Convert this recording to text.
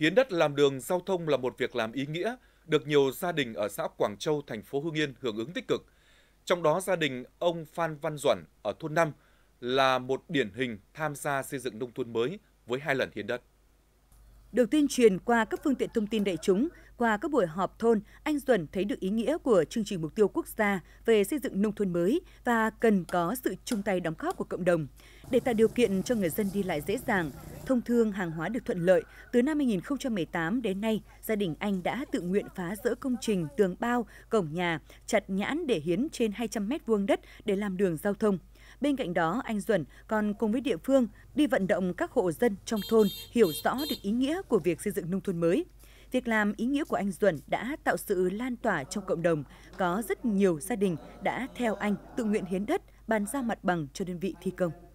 Hiến đất làm đường giao thông là một việc làm ý nghĩa, được nhiều gia đình ở xã Quảng Châu, thành phố Hưng Yên hưởng ứng tích cực. Trong đó gia đình ông Phan Văn Duẩn ở thôn 5 là một điển hình tham gia xây dựng nông thôn mới với hai lần hiến đất. Được tuyên truyền qua các phương tiện thông tin đại chúng, qua các buổi họp thôn, anh Duẩn thấy được ý nghĩa của chương trình mục tiêu quốc gia về xây dựng nông thôn mới và cần có sự chung tay đóng góp của cộng đồng. Để tạo điều kiện cho người dân đi lại dễ dàng, thông thương hàng hóa được thuận lợi, từ năm 2018 đến nay, gia đình anh đã tự nguyện phá rỡ công trình tường bao, cổng nhà, chặt nhãn để hiến trên 200 mét vuông đất để làm đường giao thông. Bên cạnh đó, anh Duẩn còn cùng với địa phương đi vận động các hộ dân trong thôn hiểu rõ được ý nghĩa của việc xây dựng nông thôn mới. Việc làm ý nghĩa của anh Duẩn đã tạo sự lan tỏa trong cộng đồng. Có rất nhiều gia đình đã theo anh tự nguyện hiến đất, bàn giao mặt bằng cho đơn vị thi công.